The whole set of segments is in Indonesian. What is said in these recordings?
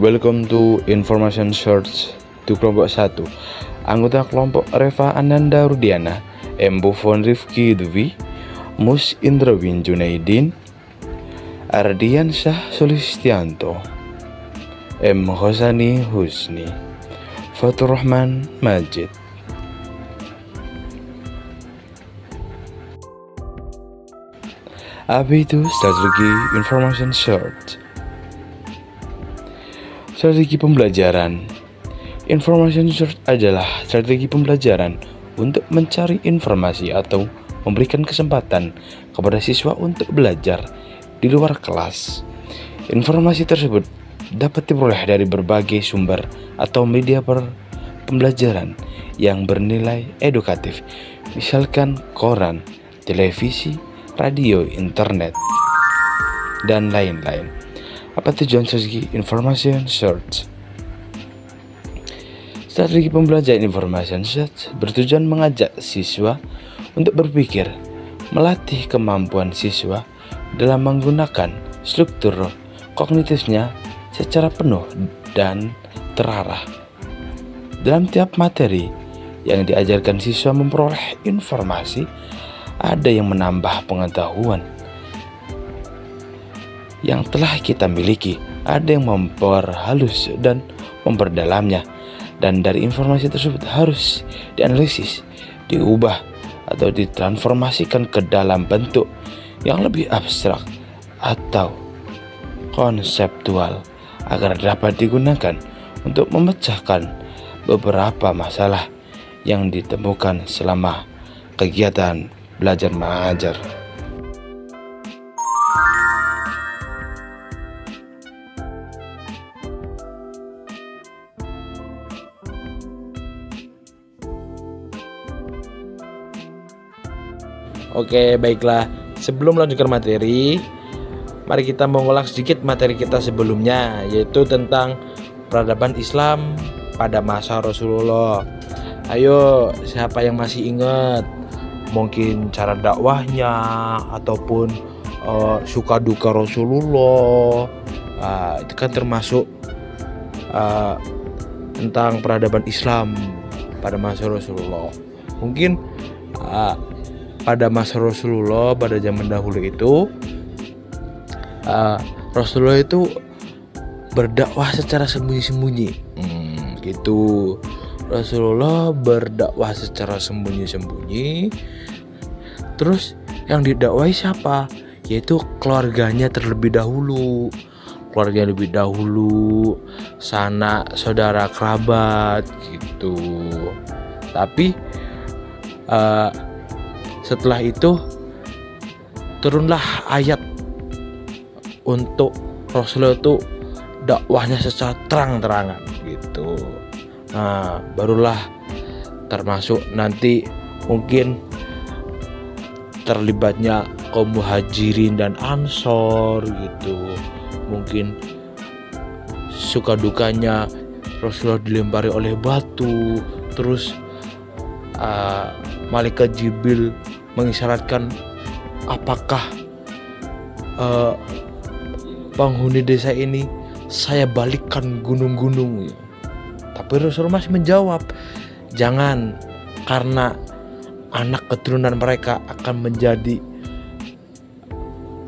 welcome to Information Search to kelompok 1 Anggota kelompok Reva Ananda Rudiana M. Buffon Rifki Dwi Mus Indrawin Junaidin Ardian Syah Sulistianto M. Hosani Husni Fatur Rahman Majid Apa itu strategi information search? Strategi pembelajaran Information search adalah strategi pembelajaran untuk mencari informasi atau memberikan kesempatan kepada siswa untuk belajar di luar kelas. Informasi tersebut dapat diperoleh dari berbagai sumber atau media per pembelajaran yang bernilai edukatif, misalkan koran, televisi, radio, internet, dan lain-lain. Apa tujuan strategi information search? Strategi pembelajaran information search bertujuan mengajak siswa untuk berpikir, melatih kemampuan siswa dalam menggunakan struktur kognitifnya secara penuh dan terarah. Dalam tiap materi yang diajarkan siswa memperoleh informasi ada yang menambah pengetahuan yang telah kita miliki, ada yang memperhalus dan memperdalamnya, dan dari informasi tersebut harus dianalisis, diubah, atau ditransformasikan ke dalam bentuk yang lebih abstrak atau konseptual agar dapat digunakan untuk memecahkan beberapa masalah yang ditemukan selama kegiatan belajar mengajar. Oke, baiklah. Sebelum melanjutkan materi, mari kita mengulang sedikit materi kita sebelumnya, yaitu tentang peradaban Islam pada masa Rasulullah. Ayo, siapa yang masih ingat? mungkin cara dakwahnya ataupun uh, suka duka Rasulullah uh, itu kan termasuk uh, tentang peradaban Islam pada masa Rasulullah mungkin uh, pada masa Rasulullah pada zaman dahulu itu uh, Rasulullah itu berdakwah secara sembunyi-sembunyi hmm, gitu Rasulullah berdakwah secara sembunyi-sembunyi. Terus yang didakwai siapa? Yaitu keluarganya terlebih dahulu. Keluarga lebih dahulu, sana saudara kerabat gitu. Tapi uh, setelah itu turunlah ayat untuk Rasulullah itu dakwahnya secara terang-terangan gitu. Nah, barulah termasuk nanti mungkin terlibatnya kaum muhajirin dan ansor gitu. Mungkin suka dukanya Rasulullah dilempari oleh batu, terus uh, malaikat Jibril mengisyaratkan apakah uh, penghuni desa ini saya balikkan gunung-gunung ya tapi Rasul masih menjawab, jangan karena anak keturunan mereka akan menjadi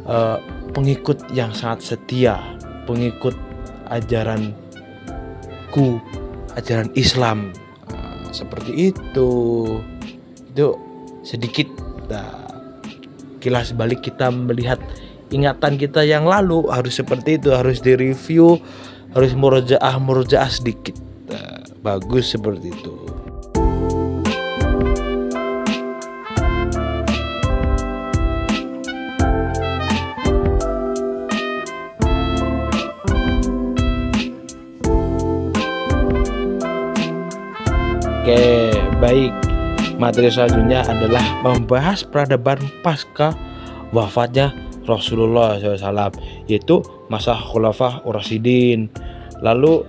uh, pengikut yang sangat setia, pengikut ajaranku, ajaran Islam. Uh, seperti itu. Itu sedikit uh, kilas balik kita melihat ingatan kita yang lalu harus seperti itu, harus direview, harus murojaah murojaah sedikit bagus seperti itu Oke, baik. Materi selanjutnya adalah membahas peradaban pasca wafatnya Rasulullah SAW, yaitu masa Khulafah Urasidin. Lalu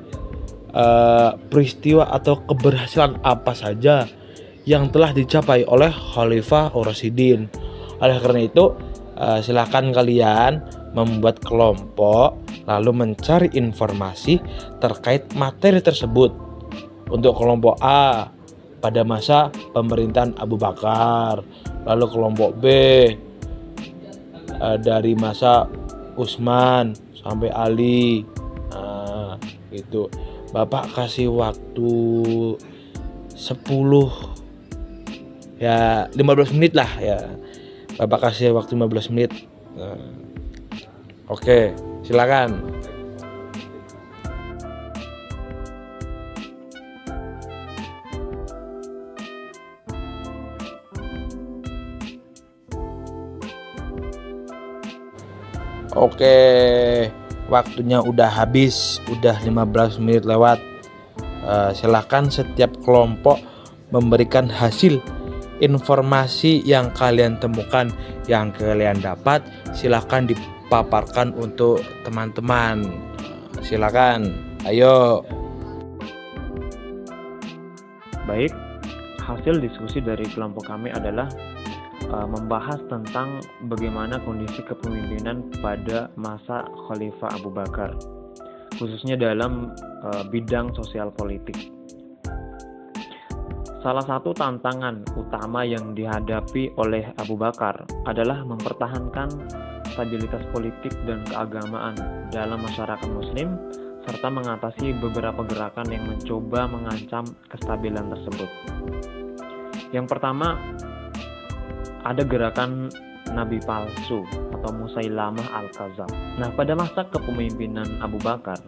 uh, peristiwa atau keberhasilan apa saja yang telah dicapai oleh Khalifah Urasidin. Oleh karena itu, uh, silahkan kalian membuat kelompok lalu mencari informasi terkait materi tersebut untuk kelompok A pada masa pemerintahan Abu Bakar lalu kelompok B uh, dari masa Utsman sampai Ali. Nah, itu Bapak kasih waktu 10 ya 15 menit lah ya. Bapak kasih waktu 15 menit. Nah, oke silakan Oke, waktunya udah habis, udah 15 menit lewat. Uh, silahkan setiap kelompok memberikan hasil informasi yang kalian temukan, yang kalian dapat. Silahkan dipaparkan untuk teman-teman. Silakan, ayo. Baik, hasil diskusi dari kelompok kami adalah uh, membahas tentang bagaimana kondisi kepemimpinan pada masa Khalifah Abu Bakar, khususnya dalam uh, bidang sosial politik. Salah satu tantangan utama yang dihadapi oleh Abu Bakar adalah mempertahankan stabilitas politik dan keagamaan dalam masyarakat Muslim, serta mengatasi beberapa gerakan yang mencoba mengancam kestabilan tersebut. Yang pertama, ada gerakan nabi palsu atau Musailamah al-Kazab. Nah, pada masa kepemimpinan Abu Bakar,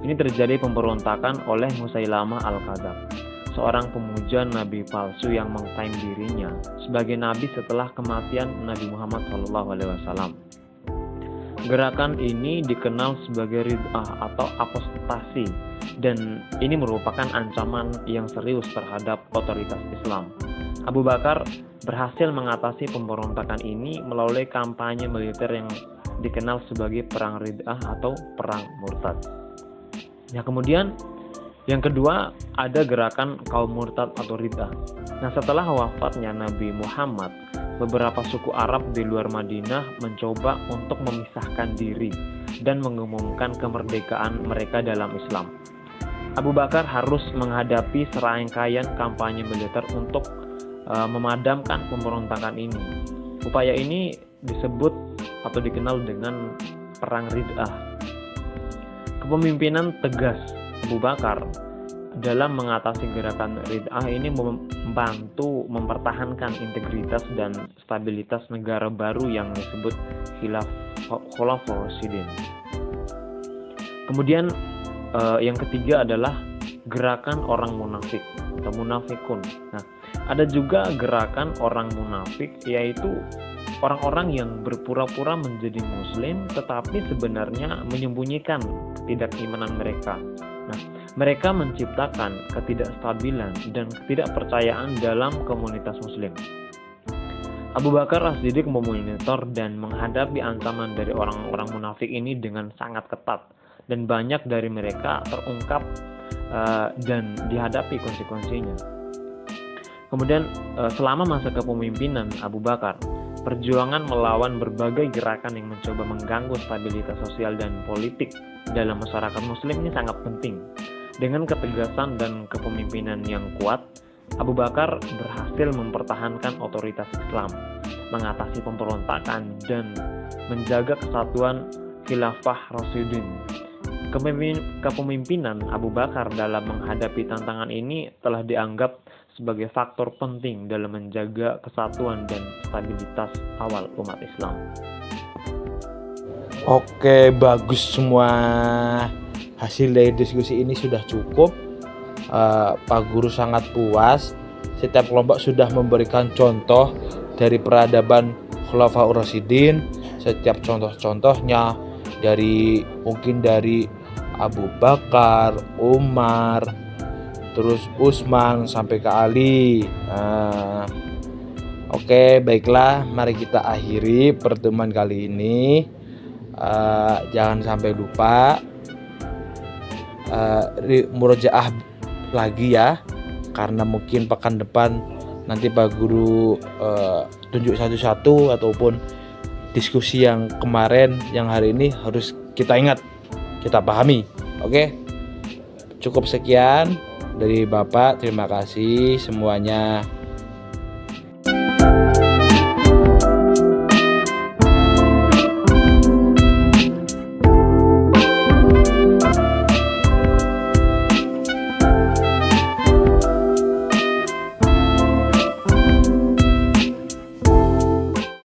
ini terjadi pemberontakan oleh Musailamah al-Kazab, seorang pemuja nabi palsu yang mengklaim dirinya sebagai nabi setelah kematian Nabi Muhammad SAW. Gerakan ini dikenal sebagai rid'ah atau apostasi dan ini merupakan ancaman yang serius terhadap otoritas Islam. Abu Bakar berhasil mengatasi pemberontakan ini melalui kampanye militer yang dikenal sebagai perang rid'ah atau perang murtad. Ya kemudian yang kedua ada gerakan kaum murtad atau rid'ah. Nah setelah wafatnya Nabi Muhammad, beberapa suku Arab di luar Madinah mencoba untuk memisahkan diri dan mengumumkan kemerdekaan mereka dalam Islam. Abu Bakar harus menghadapi serangkaian kampanye militer untuk uh, memadamkan pemberontakan ini. Upaya ini disebut atau dikenal dengan perang Rid'ah. Kepemimpinan tegas Abu Bakar dalam mengatasi gerakan Rid'ah ini membantu mempertahankan integritas dan stabilitas negara baru yang disebut Khilafah Rasyidin. Kemudian uh, yang ketiga adalah gerakan orang munafik atau munafikun. Nah, ada juga gerakan orang munafik yaitu orang-orang yang berpura-pura menjadi muslim tetapi sebenarnya menyembunyikan ketidakimanan mereka. Nah, mereka menciptakan ketidakstabilan dan ketidakpercayaan dalam komunitas muslim. Abu Bakar As-Siddiq memonitor dan menghadapi ancaman dari orang-orang munafik ini dengan sangat ketat dan banyak dari mereka terungkap uh, dan dihadapi konsekuensinya. Kemudian eh, selama masa kepemimpinan Abu Bakar, perjuangan melawan berbagai gerakan yang mencoba mengganggu stabilitas sosial dan politik dalam masyarakat muslim ini sangat penting. Dengan ketegasan dan kepemimpinan yang kuat, Abu Bakar berhasil mempertahankan otoritas Islam, mengatasi pemberontakan dan menjaga kesatuan khilafah Rasulullah. Kepemimpinan Abu Bakar dalam menghadapi tantangan ini telah dianggap sebagai faktor penting dalam menjaga kesatuan dan stabilitas awal umat Islam. Oke, bagus semua. Hasil dari diskusi ini sudah cukup. Uh, Pak Guru sangat puas. Setiap kelompok sudah memberikan contoh dari peradaban Khulafaur Rasidin. Setiap contoh-contohnya dari mungkin dari Abu Bakar, Umar, terus Usman sampai ke Ali. Nah, Oke, baiklah, mari kita akhiri pertemuan kali ini. Uh, jangan sampai lupa uh, murojaah lagi ya, karena mungkin pekan depan nanti Pak Guru uh, tunjuk satu-satu ataupun diskusi yang kemarin yang hari ini harus kita ingat kita pahami oke cukup sekian dari Bapak terima kasih semuanya